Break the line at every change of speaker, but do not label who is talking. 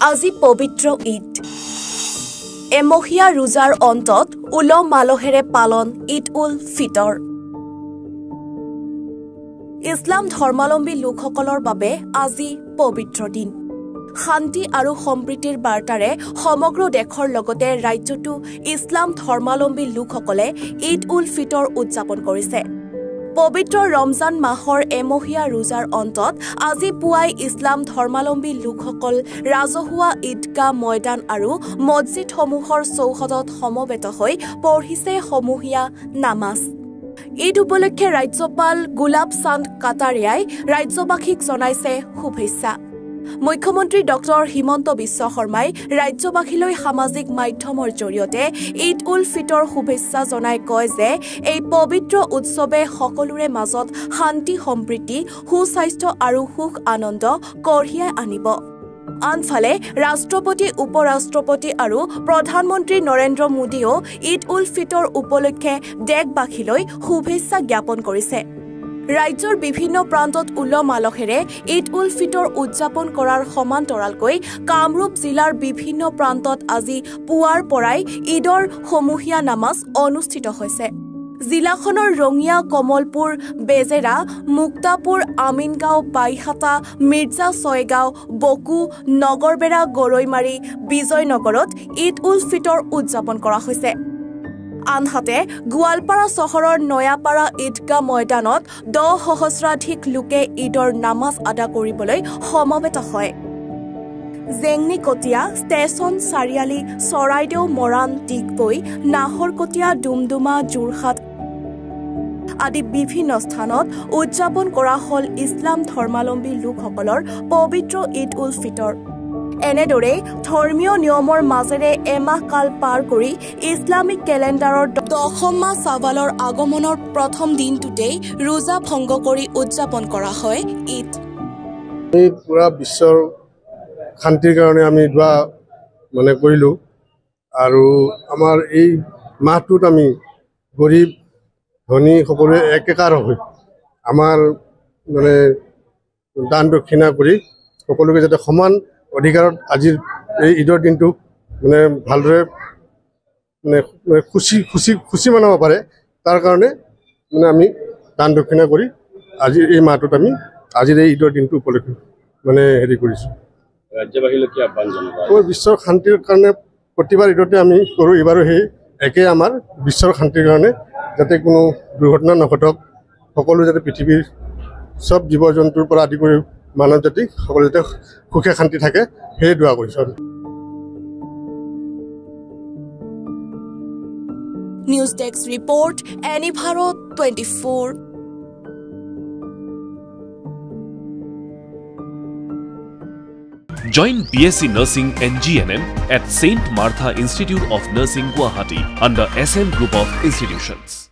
আজি পবিত্ৰ ঈদ। এমহীয়া ৰোজাৰ অন্তত উলহ মালহেৰে পালন ঈদ উল ফিতৰ। ইছলাম ধৰ্মাৱলম্বী লোকসকলৰ বাবে আজি পবিত্ৰ দিন। শান্তি আৰু সম্প্ৰীতিৰ বাৰ্তাৰে সমগ্ৰ দেশৰ লগতে ৰাজ্যতো ইছলাম ধৰ্মাৱলম্বী লোকসকলে ঈদ উল ফিতৰ উদযাপন কৰিছে। পবিত্ৰ ৰমজান মাহৰ এমহীয়া ৰোজাৰ অন্তত আজি পুৱাই ইছলাম ধৰ্মাৱলম্বী লোকসকল ৰাজহুৱা ঈদগাহ ময়দান আৰু মছজিদসমূহৰ চৌহদত সমবেত হৈ পঢ়িছে সমূহীয়া নামাজ। ঈদ উপলক্ষে ৰাজ্যপাল গোলাপ চান্দ কাটাৰিয়াই ৰাজ্যবাসীক জনাইছে শুভেচ্ছা। মুখ্যমন্ত্ৰী ডক্টৰ হিমন্ত বিশ্ব শৰ্মাই ৰাজ্যবাসীলৈ সামাজিক মাধ্যমৰ জৰিয়তে ঈদ উল ফিতৰ শুভেচ্ছা জনাই কয় যে এই পবিত্ৰ উৎসৱে সকলোৰে মাজত শান্তি সম্প্ৰীতি সুস্বাস্থ্য আৰু সুখ আনন্দ কঢ়িয়াই আনিব। আনফালে ৰাষ্ট্ৰপতি উপ ৰাষ্ট্ৰপতি আৰু প্ৰধানমন্ত্ৰী নৰেন্দ্ৰ মোদীয়েও ঈদ উল ফিতৰ উপলক্ষে দেশবাসীলৈ শুভেচ্ছা জ্ঞাপন কৰিছে। ৰাজ্যৰ বিভিন্ন প্ৰান্তত উলহ মালহেৰে ঈদ উল ফিতৰ উদযাপন কৰাৰ সমান্তৰালকৈ কামৰূপ জিলাৰ বিভিন্ন প্ৰান্তত আজি পুৱাৰ পৰাই ঈদৰ সমূহীয়া নামাজ অনুষ্ঠিত হৈছে। জিলাখনৰ ৰঙিয়া কমলপুৰ বেজেৰা মুক্তাপুৰ আমিনগাঁও বাইহাটা মিৰ্জা ছয়গাঁও বকু নগৰবেৰা গৰৈমাৰী বিজয়নগৰত ঈদ উল ফিতৰ উদযাপন কৰা হৈছে। আনহাতে গোৱালপাৰা চহৰৰ নয়াপাৰা ঈদগাহ ময়দানত দহ সহস্ৰাধিক লোকে ঈদৰ নামাজ আদা কৰিবলৈ সমবেত হয়। জেংনিকটীয়া ষ্টেচন চাৰিআলি চৰাইদেউ মৰাণ ডিগবৈ নাহৰকটীয়া ডুমডুমা যোৰহাট আদি বিভিন্ন স্থানত উদযাপন কৰা হ'ল ইছলাম ধৰ্মাৱলম্বী লোকসকলৰ পবিত্ৰ ঈদ উল ফিতৰ। এনেদৰে ধৰ্মীয় নিয়মৰ মাজেৰে এমাহ কাল পাৰ কৰি ইছলামিক কেলেণ্ডাৰৰ দশম মাহ চাৱালৰ আগমনৰ প্ৰথম দিনটোতেই ৰোজা ভংগ কৰি উদযাপন কৰা হয়। ঈদ।
আমি পূৰা বিশ্বৰ শান্তিৰ কাৰণে আমি দোৱা মানে কৰিলোঁ আৰু আমাৰ এই মাহটোত আমি গৰীব ধনী সকলোৱে একেকাৰ হৈ আমাৰ মানে দান দক্ষিণা কৰি সকলোকে যাতে সমান অধিকাৰত আজিৰ এই ঈদৰ দিনটো মানে ভালদৰে মানে খুচি খুচি খুচি মনাব পাৰে। তাৰ কাৰণে মানে আমি দান দক্ষিণা কৰি আজিৰ এই মাহটোত আমি আজিৰ এই ঈদৰ দিনটো উপলক্ষে মানে হেৰি কৰিছোঁ।
ৰাজ্যবাসীলৈ
বিশ্বৰ শান্তিৰ কাৰণে প্ৰতিবাৰ ঈদতে আমি কৰোঁ। এইবাৰো সেই একে আমাৰ বিশ্বৰ শান্তিৰ কাৰণে যাতে কোনো দুৰ্ঘটনা নঘটক। সকলো যাতে পৃথিৱীৰ চব জীৱ জন্তুৰ পৰা আদি কৰি মানৱ জাতি সকলো যাতে সুখে শান্তি থাকে সেয়ে দোৱা কৰিছোঁ
news desk report any Bharat twenty four
Join BSc Nursing and GNM at St. Martha Institute of Nursing Guwahati under SM Group of Institutions.